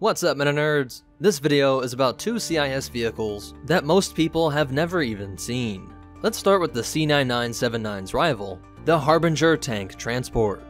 What's up MetaNerdz? This video is about two CIS vehicles that most people have never even seen. Let's start with the C9979's rival, the Harbinger Tank Transport.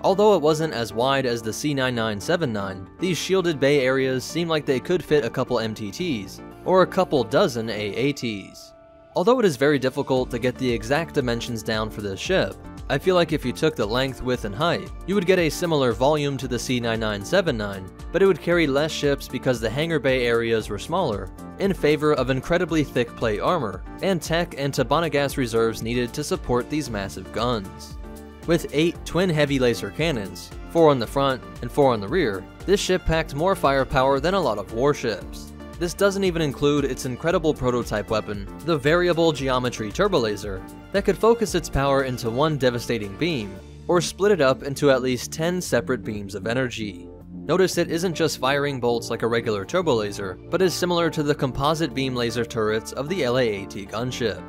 Although it wasn't as wide as the C9979, these shielded bay areas seem like they could fit a couple MTTs, or a couple dozen AATs. Although it is very difficult to get the exact dimensions down for this ship, I feel like if you took the length, width, and height, you would get a similar volume to the C9979, but it would carry less ships because the hangar bay areas were smaller, in favor of incredibly thick plate armor, and tech and Tibanna gas reserves needed to support these massive guns. With 8 twin heavy laser cannons, 4 on the front and 4 on the rear, this ship packed more firepower than a lot of warships. This doesn't even include its incredible prototype weapon, the Variable Geometry Turbolaser, that could focus its power into one devastating beam, or split it up into at least 10 separate beams of energy. Notice it isn't just firing bolts like a regular turbolaser, but is similar to the composite beam laser turrets of the LAAT gunship.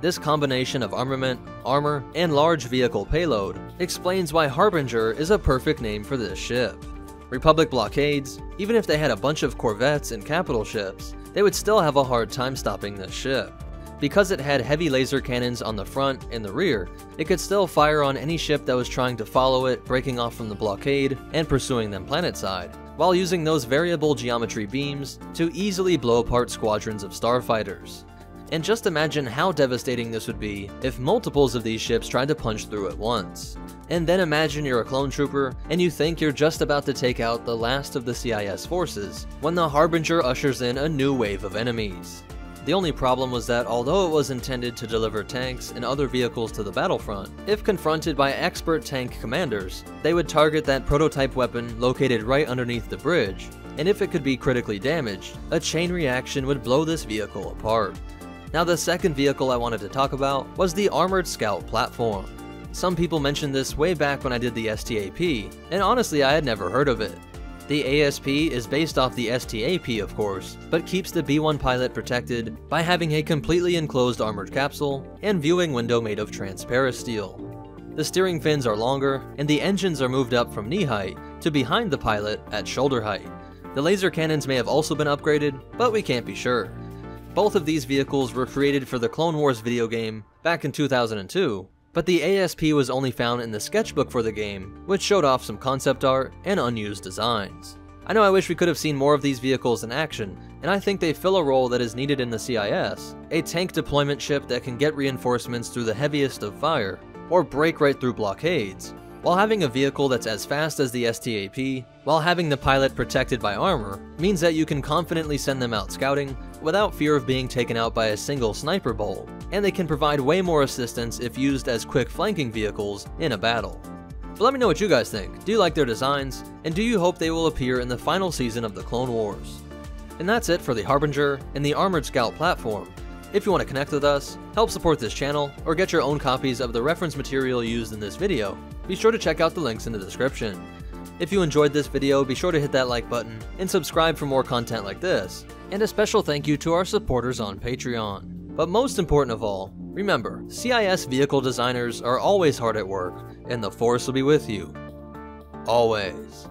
This combination of armament, armor, and large vehicle payload explains why Harbinger is a perfect name for this ship. Republic blockades, even if they had a bunch of corvettes and capital ships, they would still have a hard time stopping this ship. Because it had heavy laser cannons on the front and the rear, it could still fire on any ship that was trying to follow it, breaking off from the blockade, and pursuing them planetside, while using those variable geometry beams to easily blow apart squadrons of starfighters. And just imagine how devastating this would be if multiples of these ships tried to punch through at once. And then imagine you're a clone trooper, and you think you're just about to take out the last of the CIS forces, when the Harbinger ushers in a new wave of enemies. The only problem was that although it was intended to deliver tanks and other vehicles to the battlefront, if confronted by expert tank commanders, they would target that prototype weapon located right underneath the bridge, and if it could be critically damaged, a chain reaction would blow this vehicle apart. Now the second vehicle I wanted to talk about was the Armored Scout platform. Some people mentioned this way back when I did the STAP, and honestly I had never heard of it. The ASP is based off the STAP of course, but keeps the B-1 pilot protected by having a completely enclosed armored capsule and viewing window made of transparent steel. The steering fins are longer, and the engines are moved up from knee height to behind the pilot at shoulder height. The laser cannons may have also been upgraded, but we can't be sure. Both of these vehicles were created for the Clone Wars video game back in 2002, but the ASP was only found in the sketchbook for the game, which showed off some concept art and unused designs. I know I wish we could have seen more of these vehicles in action, and I think they fill a role that is needed in the CIS, a tank deployment ship that can get reinforcements through the heaviest of fire, or break right through blockades, while having a vehicle that's as fast as the STAP, while having the pilot protected by armor, means that you can confidently send them out scouting without fear of being taken out by a single sniper bolt, and they can provide way more assistance if used as quick flanking vehicles in a battle. But let me know what you guys think. Do you like their designs? And do you hope they will appear in the final season of the Clone Wars? And that's it for the Harbinger and the Armored Scout platform. If you want to connect with us, help support this channel, or get your own copies of the reference material used in this video, be sure to check out the links in the description. If you enjoyed this video, be sure to hit that like button and subscribe for more content like this. And a special thank you to our supporters on Patreon. But most important of all, remember, CIS vehicle designers are always hard at work, and the Force will be with you. Always.